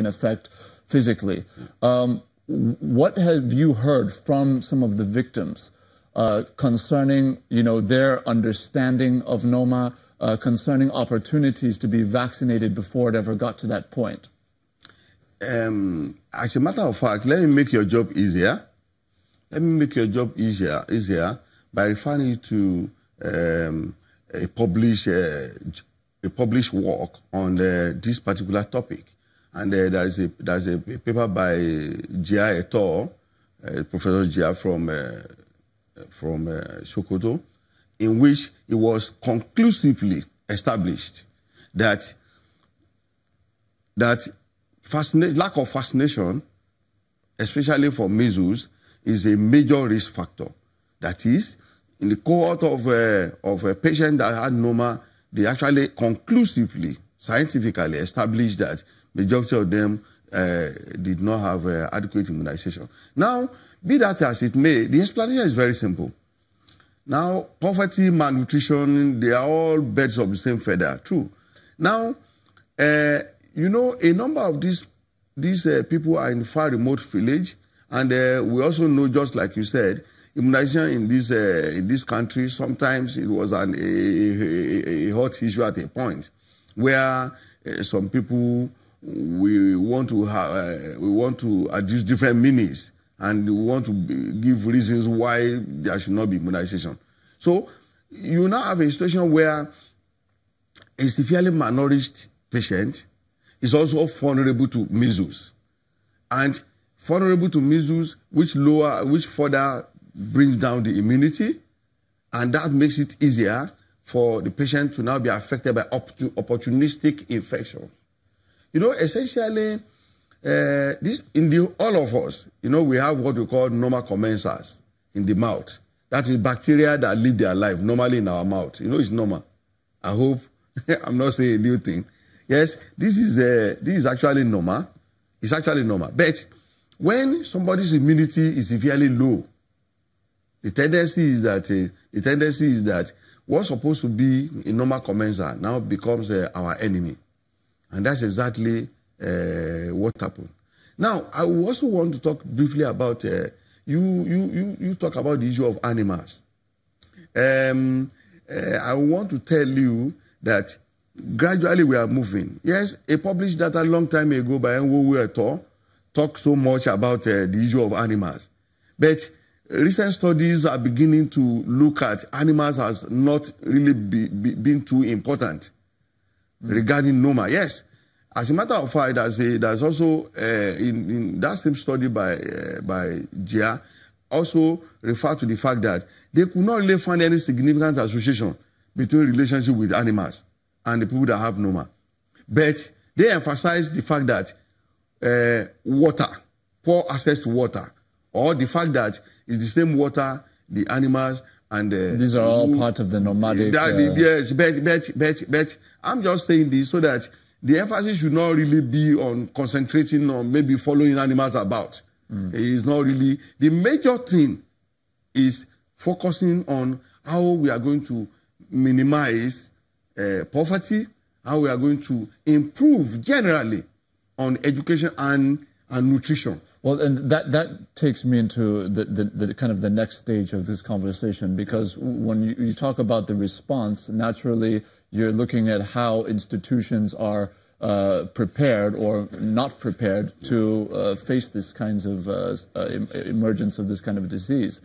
taken effect physically. Um, what have you heard from some of the victims uh, concerning, you know, their understanding of NOMA, uh, concerning opportunities to be vaccinated before it ever got to that point? Um, as a matter of fact, let me make your job easier. Let me make your job easier, easier by referring you to um, a published uh, a published work on the, this particular topic. And uh, there is a there's a paper by Jia et al., uh, Professor Jia from uh, from uh, Sokoto, in which it was conclusively established that that lack of vaccination, especially for measles, is a major risk factor. That is, in the cohort of, uh, of a patient that had NOMA, they actually conclusively, scientifically established that majority of them uh, did not have uh, adequate immunization. Now, be that as it may, the explanation is very simple. Now, poverty, malnutrition, they are all birds of the same feather. True. Now, uh, you know, a number of these these people are in far remote village, and we also know, just like you said, immunization in this in this country sometimes it was an, a, a, a, hot issue at a point where some people we want to have, uh, we want to adduce different meanings and we want to give reasons why there should not be immunization. So you now have a situation where a severely malnourished patient is also vulnerable to measles. And vulnerable to measles, which lower, which further brings down the immunity, and that makes it easier for the patient to now be affected by opportunistic infection. You know, essentially, uh, this in the all of us, you know, we have what we call normal commensals in the mouth. That is bacteria that live their life normally in our mouth. You know, it's normal. I hope I'm not saying a new thing. Yes, this is uh, this is actually normal. It's actually normal. But when somebody's immunity is severely low, the tendency is that uh, the tendency is that what's supposed to be a normal commensal now becomes uh, our enemy, and that's exactly uh, what happened. Now, I also want to talk briefly about uh, you. You you you talk about the issue of animals. Um, uh, I want to tell you that gradually we are moving. Yes, a published data a long time ago by Nwowu et al. talked so much about uh, the issue of animals. But recent studies are beginning to look at animals as not really be, be, being too important regarding NOMA. Yes, as a matter of fact, there's, a, there's also uh, in, in, that same study by uh, by Jia also refer to the fact that they could not really find any significant association between relationship with animals and the people that have NOMA. But they emphasize the fact that uh, water, poor access to water, or the fact that it's the same water the animals and uh, these are all part of the nomadic. That, uh, yes, but, but but but I'm just saying this so that the emphasis should not really be on concentrating on maybe following animals about. Mm. It is not really the major thing is focusing on how we are going to minimize uh, poverty, how we are going to improve generally on education and, and nutrition. Well, and that, that takes me into the, the, the, kind of the next stage of this conversation because when you, you talk about the response, naturally you're looking at how institutions are uh, prepared or not prepared to uh, face this kinds of uh, uh emergence of this kind of disease.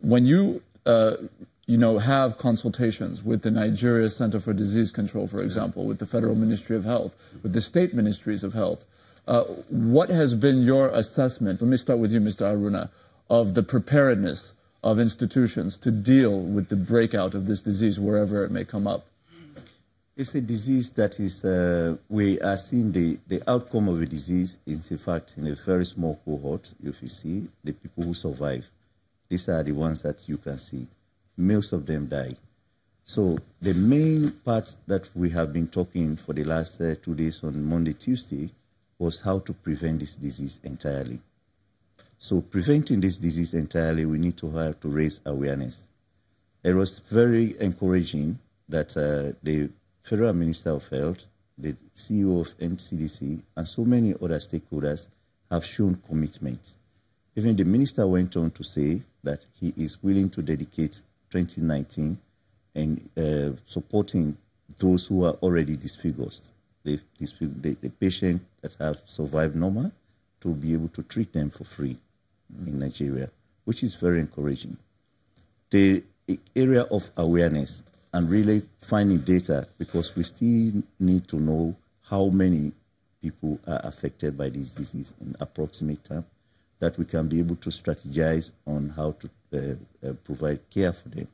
When you uh, you know, have consultations with the Nigeria Center for Disease Control, for example, with the Federal Ministry of Health, with the state ministries of health. Uh, what has been your assessment? Let me start with you, Mr. Aruna, of the preparedness of institutions to deal with the breakout of this disease wherever it may come up. It's a disease that is, uh, we are seeing the, the outcome of a disease is in fact in a very small cohort, if you see, the people who survive. These are the ones that you can see most of them die. So the main part that we have been talking for the last uh, two days on Monday, Tuesday, was how to prevent this disease entirely. So preventing this disease entirely, we need to have to raise awareness. It was very encouraging that uh, the Federal Minister of Health the CEO of NCDC, and so many other stakeholders have shown commitment. Even the minister went on to say that he is willing to dedicate 2019 and uh, supporting those who are already disfigured, the, the, the patients that have survived Noma, to be able to treat them for free mm. in Nigeria, which is very encouraging. The area of awareness and really finding data because we still need to know how many people are affected by this disease in approximate term that we can be able to strategize on how to uh, uh, provide care for them.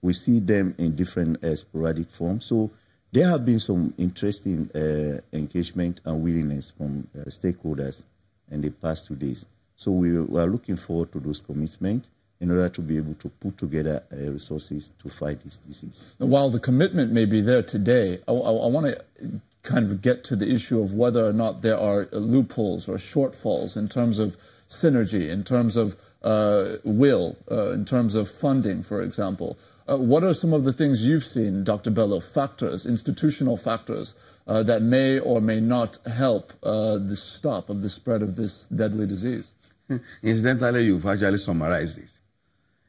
We see them in different uh, sporadic forms. So there have been some interesting uh, engagement and willingness from uh, stakeholders in the past two days. So we, we are looking forward to those commitments in order to be able to put together uh, resources to fight this disease. While the commitment may be there today, I, I, I want to kind of get to the issue of whether or not there are loopholes or shortfalls in terms of synergy, in terms of uh, will, uh, in terms of funding, for example. Uh, what are some of the things you've seen, Dr. Bello, factors, institutional factors, uh, that may or may not help uh, the stop of the spread of this deadly disease? Incidentally, you've actually summarized it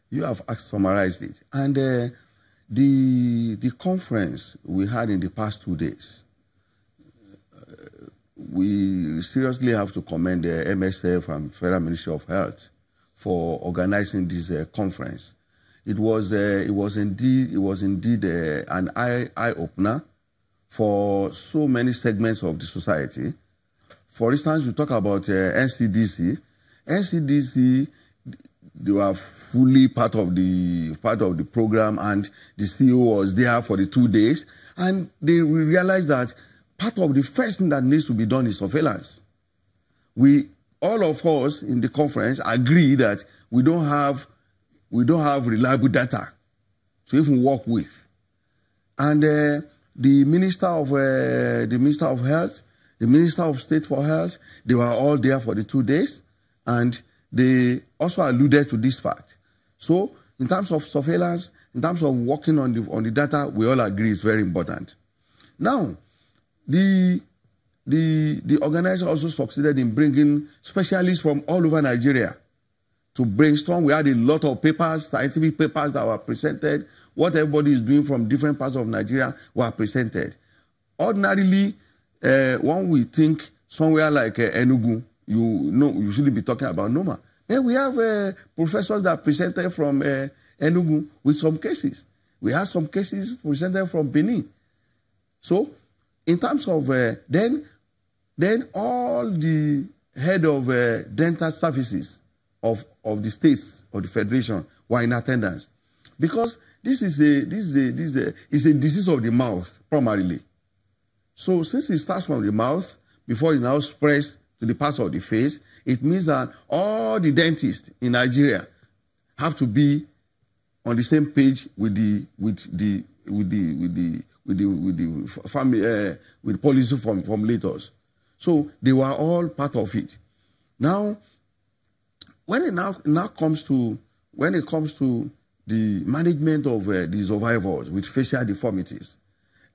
you have summarized it. And uh, the, the conference we had in the past two days, uh, we seriously have to commend the MSF and Federal Ministry of Health for organizing this uh, conference. It was, uh, it was indeed, it was indeed uh, an eye, eye opener for so many segments of the society. For instance, you talk about uh, NCDC. NCDC, they were fully part of the part of the program, and the CEO was there for the two days, and they realized that part of the first thing that needs to be done is surveillance. We all of us in the conference agree that we don't have we don't have reliable data to even work with, and uh, the minister of uh, the minister of health, the minister of state for health, they were all there for the two days, and they also alluded to this fact. So, in terms of surveillance, in terms of working on the on the data, we all agree it's very important. Now, the the the organizer also succeeded in bringing specialists from all over Nigeria to brainstorm. We had a lot of papers, scientific papers that were presented. What everybody is doing from different parts of Nigeria were presented. Ordinarily, uh, one we think somewhere like uh, Enugu, you know, you shouldn't be talking about Noma. Then we have uh, professors that presented from uh, Enugu with some cases. We have some cases presented from Benin. So, in terms of uh, then, then all the head of dental services of, of the states of the federation were in attendance, because this is a this is a this is a, is a disease of the mouth primarily. So since it starts from the mouth before it now spreads to the parts of the face, it means that all the dentists in Nigeria have to be on the same page with the with the with the with the with the with the family uh, with policy form, formulators. So they were all part of it. Now, when it now now comes to when it comes to the management of uh, the survivors with facial deformities,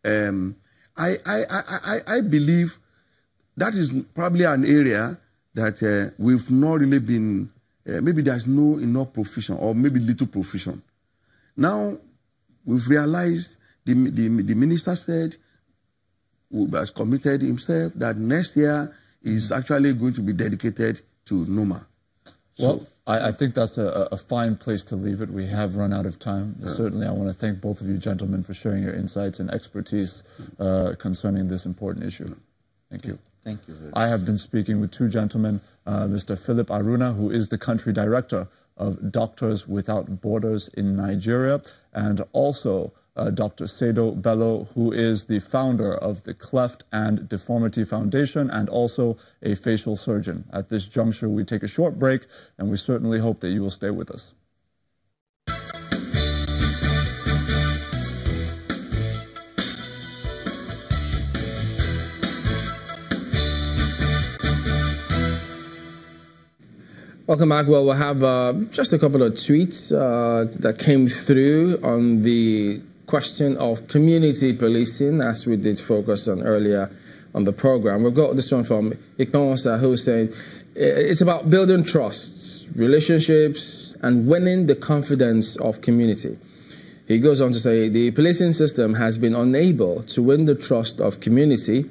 um, I, I, I, I believe that is probably an area that uh, we've not really been, uh, maybe there's no enough provision or maybe little provision. Now, we've realized, the, the, the minister said, who has committed himself that next year is actually going to be dedicated to Noma. Well, so, I, I, think that's a, a, fine place to leave it. We have run out of time. Yeah. Certainly, I want to thank both of you gentlemen for sharing your insights and expertise uh, concerning this important issue. Thank you. Thank you. I have been speaking with two gentlemen, uh, Mr. Philip Aruna, who is the country director of Doctors Without Borders in Nigeria, and also uh, Dr. Seidu Bello, who is the founder of the Cleft and Deformity Foundation and also a facial surgeon. At this juncture, we take a short break, and we certainly hope that you will stay with us. Welcome back. Well, we'll have uh, just a couple of tweets uh, that came through on the question of community policing, as we did focus on earlier on the program. We've got this one from Ikonsa, who's saying it's about building trust, relationships, and winning the confidence of community. He goes on to say the policing system has been unable to win the trust of community.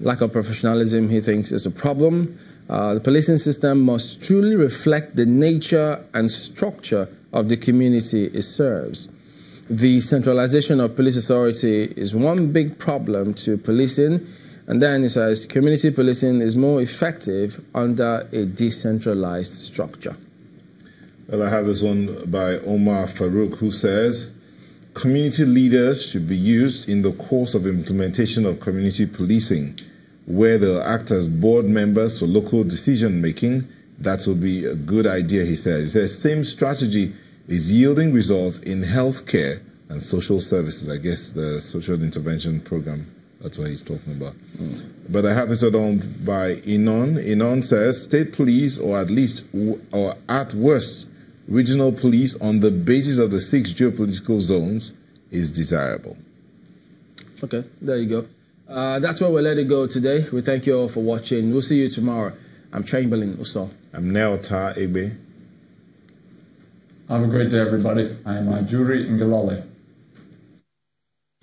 Lack of professionalism, he thinks, is a problem. Uh, the policing system must truly reflect the nature and structure of the community it serves. The centralization of police authority is one big problem to policing. And then he says community policing is more effective under a decentralized structure. Well, I have this one by Omar Farouk who says community leaders should be used in the course of implementation of community policing, where they'll act as board members for local decision making. That will be a good idea, he says. He says same strategy is yielding results in healthcare and social services. I guess the social intervention program. That's what he's talking about. Mm. But I have this on by Inon. Inon says state police, or at least, or at worst, regional police on the basis of the six geopolitical zones is desirable. Okay, there you go. Uh, that's where we'll let it go today. We thank you all for watching. We'll see you tomorrow. I'm Chamberlain Usoh. I'm Nneota Egbe. Have a great day, everybody. I am Ajuri Ngalale.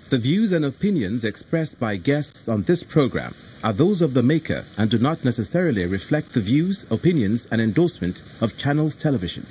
The views and opinions expressed by guests on this program are those of the maker and do not necessarily reflect the views, opinions, and endorsement of Channels Television.